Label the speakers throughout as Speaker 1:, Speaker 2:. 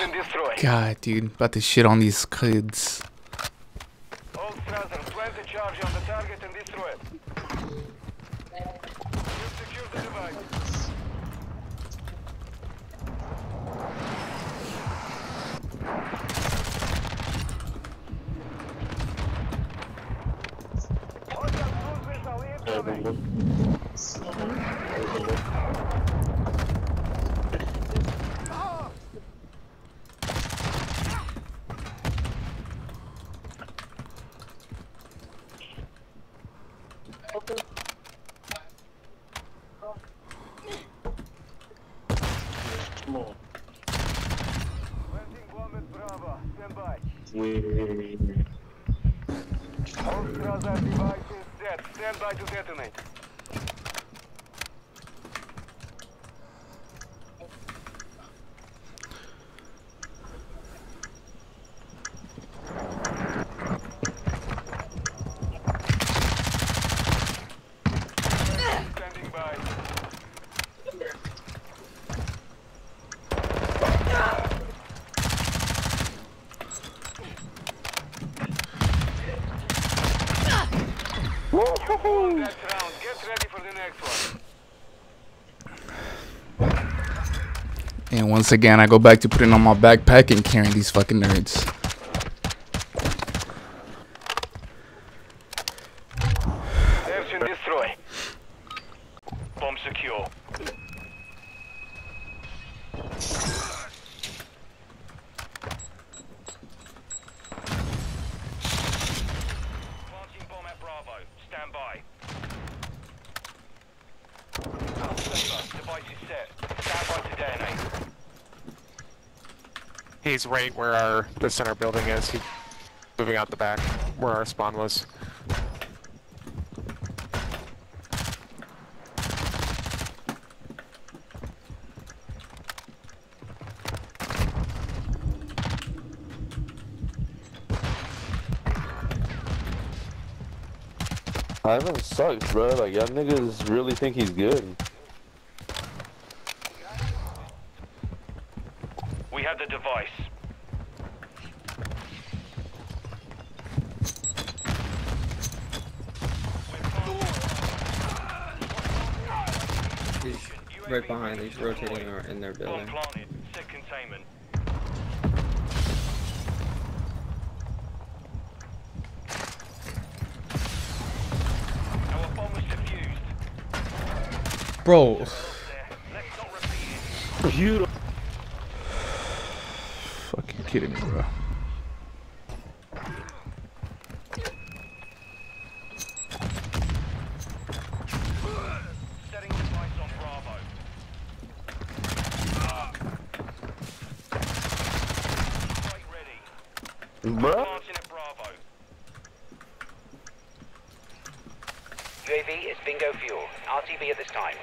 Speaker 1: and destroy.
Speaker 2: God, dude, about to shit on these kids.
Speaker 1: All Strasser, plant a charge on the target and destroy it. You secure the device. Planting bomb at Bravo. Stand by. All Strasser device is dead. Stand by to detonate. Standing by. You won that round. Get ready for the next one.
Speaker 2: And once again, I go back to putting on my backpack and carrying these fucking nerds.
Speaker 1: Set. Stand by to detonate.
Speaker 3: He's right where our the center building is. He's moving out the back where our spawn was.
Speaker 4: Ivan sucks, bro. Like, y'all niggas really think he's good.
Speaker 1: Have the device.
Speaker 5: He's right behind. He's rotating our- in their building.
Speaker 1: planted. Set containment. Our bomb was defused.
Speaker 2: Bro,
Speaker 1: There. Let's not repeat it.
Speaker 4: You
Speaker 2: fucking kidding me, bro.
Speaker 1: Setting Bravo. Strike ready.
Speaker 4: bro.
Speaker 1: Launching ah. at Bravo.
Speaker 6: UAV is bingo fuel. RTB at this time.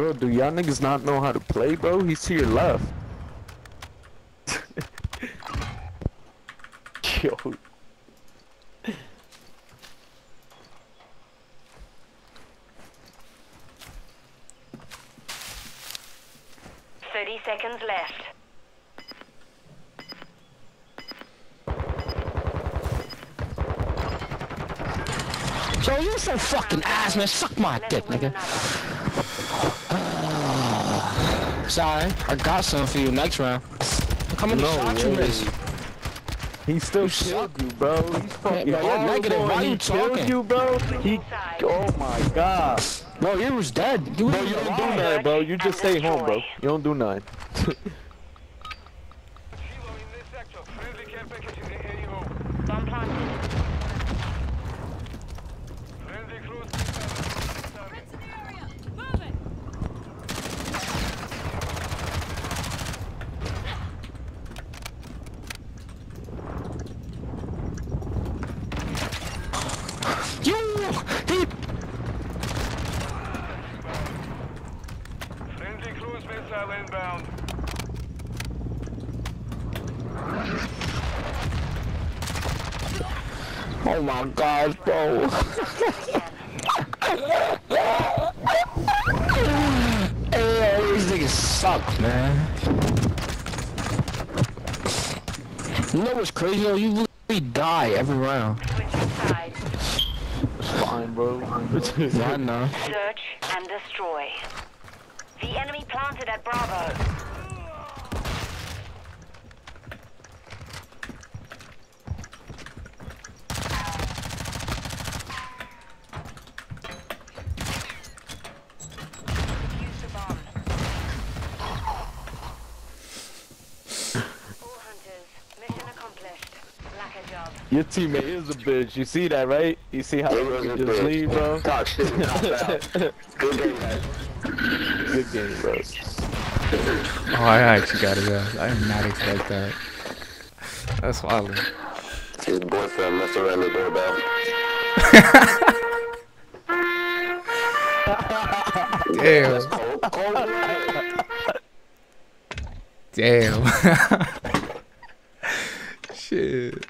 Speaker 4: Bro, do y'all niggas not know how to play, bro? He's to your left. Yo.
Speaker 7: Thirty seconds left.
Speaker 8: Yo, you so fucking ass, man. Suck my
Speaker 7: Let's
Speaker 8: dick,
Speaker 7: win
Speaker 8: nigga.
Speaker 7: Another.
Speaker 8: Sorry, I got some for you next round. I'm coming to
Speaker 4: No
Speaker 8: shot you,
Speaker 4: way.
Speaker 8: Riz.
Speaker 4: He still
Speaker 8: You
Speaker 4: killed you, bro. He's fucking
Speaker 8: bro, you're
Speaker 4: horrible,
Speaker 8: negative. Why
Speaker 4: and
Speaker 8: you talking?
Speaker 4: you, bro. He, oh my god.
Speaker 8: Bro, you was dead. You
Speaker 4: Bro, you don't do
Speaker 8: alive.
Speaker 4: nothing, bro. You just stay home, bro. You don't do nothing.
Speaker 1: Kilo in this sector. Friendly care package in the AO.
Speaker 7: Bomb planted.
Speaker 1: Friendly cruise missile. Target.
Speaker 8: You, he,
Speaker 1: Friendly cruise missile inbound.
Speaker 8: Oh my god, bro. hey, these niggas suck, man. You know what's crazy though? You literally die every round.
Speaker 7: Switching sides.
Speaker 4: Fine, bro.
Speaker 8: Yeah, I know.
Speaker 7: Search and destroy. The enemy planted at Bravo.
Speaker 4: Your teammate is a bitch. You see that, right? You see how he can just leave, bro?
Speaker 8: Talk shit.
Speaker 4: Good game, guys. Good game, bro.
Speaker 2: Oh, I actually got it. Yeah. I did not expect that. That's wild.
Speaker 9: His boyfriend messed around the doorbell.
Speaker 2: Damn. Damn. Shit.